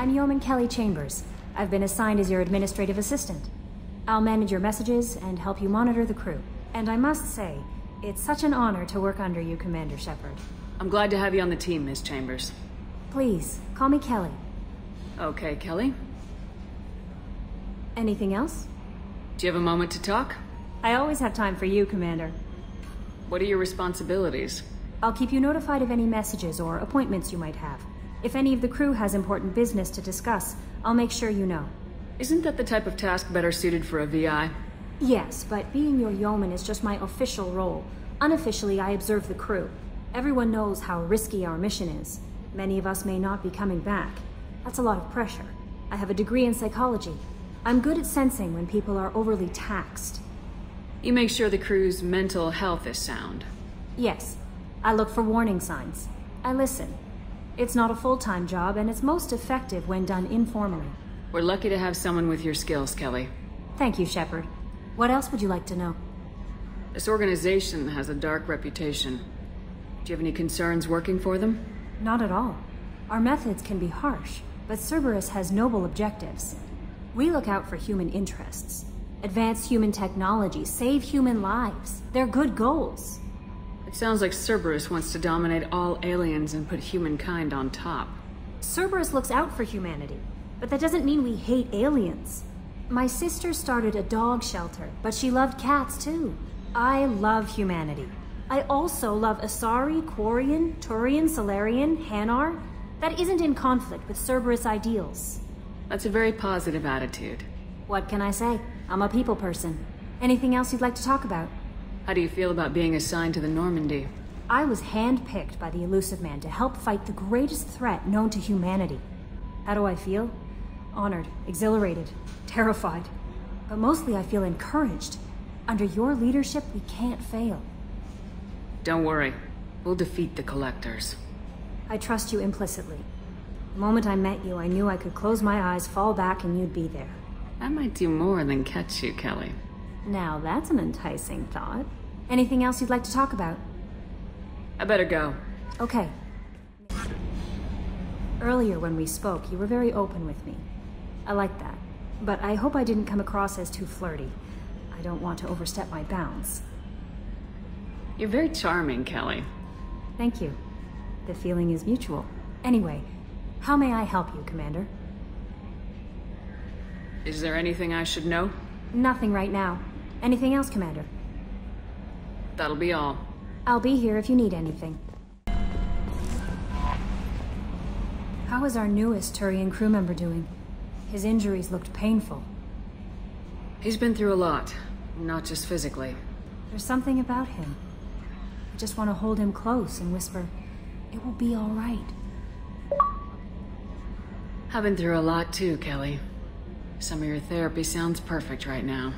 I'm Yeoman Kelly Chambers. I've been assigned as your administrative assistant. I'll manage your messages and help you monitor the crew. And I must say, it's such an honor to work under you, Commander Shepard. I'm glad to have you on the team, Miss Chambers. Please, call me Kelly. Okay, Kelly. Anything else? Do you have a moment to talk? I always have time for you, Commander. What are your responsibilities? I'll keep you notified of any messages or appointments you might have. If any of the crew has important business to discuss, I'll make sure you know. Isn't that the type of task better suited for a VI? Yes, but being your yeoman is just my official role. Unofficially, I observe the crew. Everyone knows how risky our mission is. Many of us may not be coming back. That's a lot of pressure. I have a degree in psychology. I'm good at sensing when people are overly taxed. You make sure the crew's mental health is sound. Yes, I look for warning signs. I listen. It's not a full-time job, and it's most effective when done informally. We're lucky to have someone with your skills, Kelly. Thank you, Shepard. What else would you like to know? This organization has a dark reputation. Do you have any concerns working for them? Not at all. Our methods can be harsh, but Cerberus has noble objectives. We look out for human interests. Advance human technology, save human lives. They're good goals. It sounds like Cerberus wants to dominate all aliens and put humankind on top. Cerberus looks out for humanity, but that doesn't mean we hate aliens. My sister started a dog shelter, but she loved cats too. I love humanity. I also love Asari, Quarian, Turian, Salarian, Hanar. That isn't in conflict with Cerberus ideals. That's a very positive attitude. What can I say? I'm a people person. Anything else you'd like to talk about? How do you feel about being assigned to the Normandy? I was handpicked by the Illusive Man to help fight the greatest threat known to humanity. How do I feel? Honored, exhilarated, terrified. But mostly I feel encouraged. Under your leadership, we can't fail. Don't worry. We'll defeat the Collectors. I trust you implicitly. The moment I met you, I knew I could close my eyes, fall back, and you'd be there. I might do more than catch you, Kelly. Now that's an enticing thought. Anything else you'd like to talk about? I better go. Okay. Earlier when we spoke, you were very open with me. I like that. But I hope I didn't come across as too flirty. I don't want to overstep my bounds. You're very charming, Kelly. Thank you. The feeling is mutual. Anyway, how may I help you, Commander? Is there anything I should know? Nothing right now. Anything else, Commander? That'll be all. I'll be here if you need anything. How is our newest Turian crew member doing? His injuries looked painful. He's been through a lot, not just physically. There's something about him. I just want to hold him close and whisper, it will be all right. I've been through a lot too, Kelly. Some of your therapy sounds perfect right now.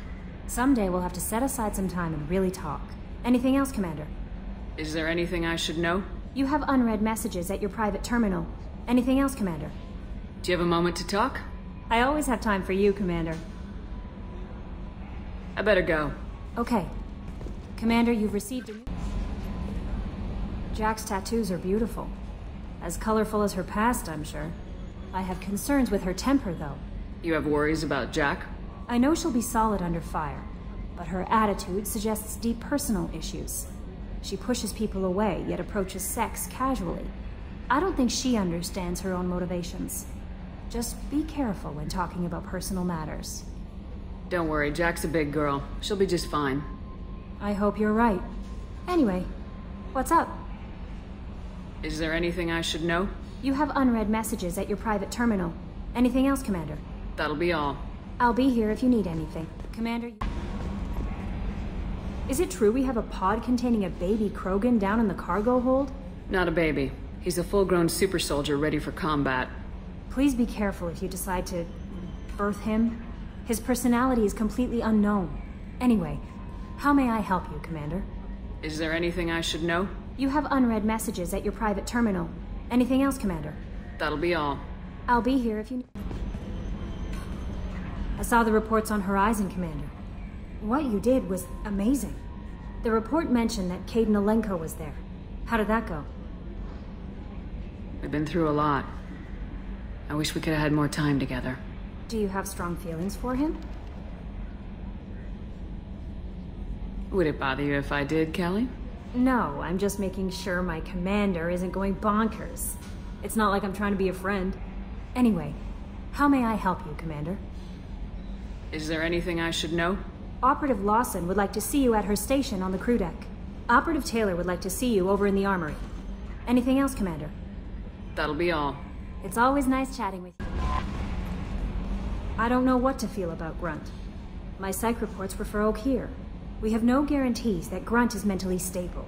Someday we'll have to set aside some time and really talk. Anything else, Commander? Is there anything I should know? You have unread messages at your private terminal. Anything else, Commander? Do you have a moment to talk? I always have time for you, Commander. I better go. Okay. Commander, you've received a... Jack's tattoos are beautiful. As colorful as her past, I'm sure. I have concerns with her temper, though. You have worries about Jack? I know she'll be solid under fire, but her attitude suggests deep personal issues. She pushes people away, yet approaches sex casually. I don't think she understands her own motivations. Just be careful when talking about personal matters. Don't worry, Jack's a big girl. She'll be just fine. I hope you're right. Anyway, what's up? Is there anything I should know? You have unread messages at your private terminal. Anything else, Commander? That'll be all. I'll be here if you need anything. Commander... Is it true we have a pod containing a baby Krogan down in the cargo hold? Not a baby. He's a full-grown super soldier ready for combat. Please be careful if you decide to... birth him. His personality is completely unknown. Anyway, how may I help you, Commander? Is there anything I should know? You have unread messages at your private terminal. Anything else, Commander? That'll be all. I'll be here if you... I saw the reports on Horizon, Commander. What you did was amazing. The report mentioned that Kaidan Alenko was there. How did that go? We've been through a lot. I wish we could have had more time together. Do you have strong feelings for him? Would it bother you if I did, Kelly? No, I'm just making sure my commander isn't going bonkers. It's not like I'm trying to be a friend. Anyway, how may I help you, Commander? Is there anything I should know? Operative Lawson would like to see you at her station on the crew deck. Operative Taylor would like to see you over in the armory. Anything else, Commander? That'll be all. It's always nice chatting with you. I don't know what to feel about Grunt. My psych reports were for here. We have no guarantees that Grunt is mentally stable.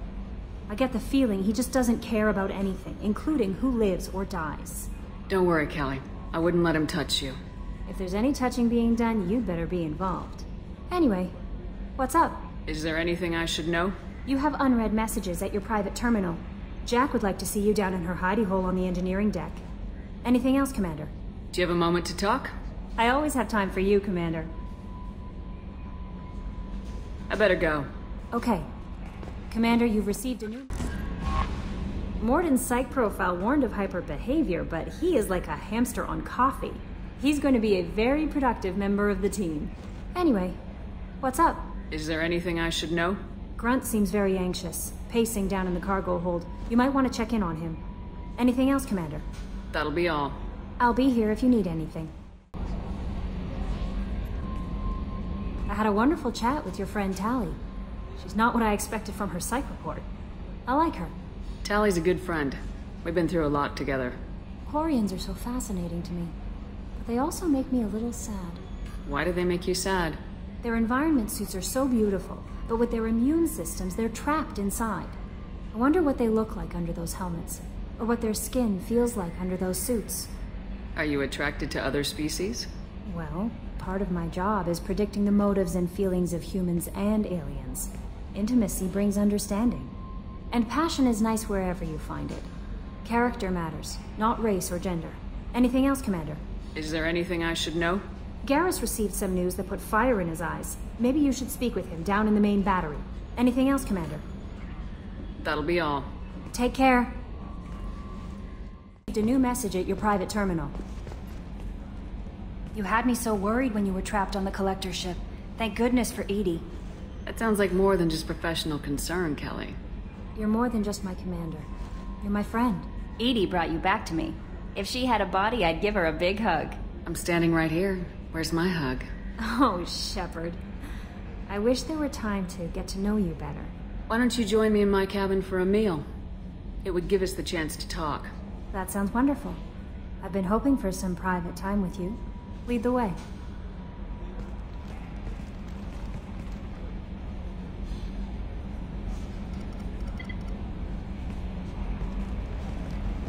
I get the feeling he just doesn't care about anything, including who lives or dies. Don't worry, Kelly. I wouldn't let him touch you. If there's any touching being done, you'd better be involved. Anyway, what's up? Is there anything I should know? You have unread messages at your private terminal. Jack would like to see you down in her hidey hole on the engineering deck. Anything else, Commander? Do you have a moment to talk? I always have time for you, Commander. I better go. Okay. Commander, you've received a new... Mordin's psych profile warned of hyper behavior, but he is like a hamster on coffee. He's going to be a very productive member of the team. Anyway, what's up? Is there anything I should know? Grunt seems very anxious, pacing down in the cargo hold. You might want to check in on him. Anything else, Commander? That'll be all. I'll be here if you need anything. I had a wonderful chat with your friend Tali. She's not what I expected from her psych report. I like her. Tali's a good friend. We've been through a lot together. Quarians are so fascinating to me, but they also make me a little sad. Why do they make you sad? Their environment suits are so beautiful, but with their immune systems, they're trapped inside. I wonder what they look like under those helmets, or what their skin feels like under those suits. Are you attracted to other species? Well, part of my job is predicting the motives and feelings of humans and aliens. Intimacy brings understanding. And passion is nice wherever you find it. Character matters, not race or gender. Anything else, Commander? Is there anything I should know? Garrus received some news that put fire in his eyes. Maybe you should speak with him down in the main battery. Anything else, Commander? That'll be all. Take care. A new message at your private terminal. You had me so worried when you were trapped on the collector ship. Thank goodness for EDI. That sounds like more than just professional concern, Kelly. You're more than just my commander. You're my friend. EDI brought you back to me. If she had a body, I'd give her a big hug. I'm standing right here. Where's my hug? Oh, Shepard. I wish there were time to get to know you better. Why don't you join me in my cabin for a meal? It would give us the chance to talk. That sounds wonderful. I've been hoping for some private time with you. Lead the way.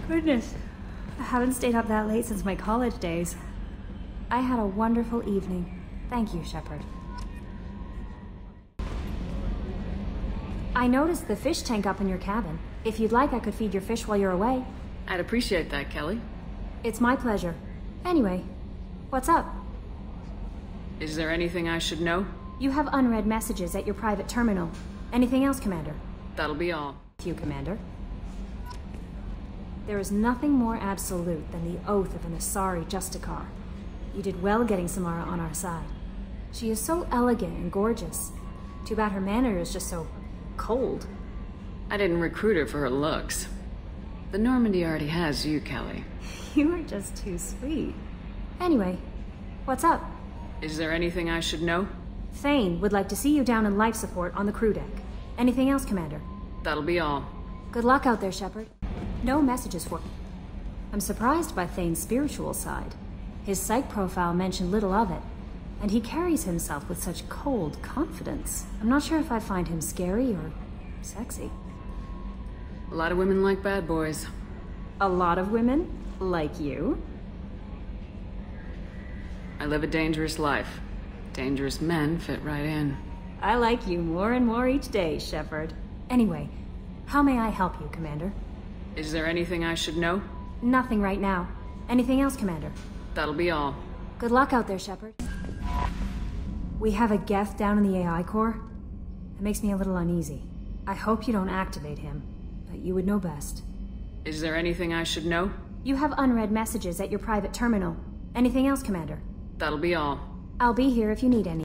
Goodness, I haven't stayed up that late since my college days. I had a wonderful evening. Thank you, Shepard. I noticed the fish tank up in your cabin. If you'd like, I could feed your fish while you're away. I'd appreciate that, Kelly. It's my pleasure. Anyway, what's up? Is there anything I should know? You have unread messages at your private terminal. Anything else, Commander? That'll be all. You, Commander. There is nothing more absolute than the oath of an Asari Justicar. You did well getting Samara on our side. She is so elegant and gorgeous. Too bad her manner is just so cold. I didn't recruit her for her looks. The Normandy already has you, Kelly. You are just too sweet. Anyway, what's up? Is there anything I should know? Thane would like to see you down in life support on the crew deck. Anything else, Commander? That'll be all. Good luck out there, Shepard. No messages for I'm surprised by Thane's spiritual side. His psych profile mentioned little of it, and he carries himself with such cold confidence. I'm not sure if I find him scary or sexy. A lot of women like bad boys. A lot of women? Like you? I live a dangerous life. Dangerous men fit right in. I like you more and more each day, Shepard. Anyway, how may I help you, Commander? Is there anything I should know? Nothing right now. Anything else, Commander? That'll be all. Good luck out there, Shepard. We have a Geth down in the AI core. It makes me a little uneasy. I hope you don't activate him, but you would know best. Is there anything I should know? You have unread messages at your private terminal. Anything else, Commander? That'll be all. I'll be here if you need any.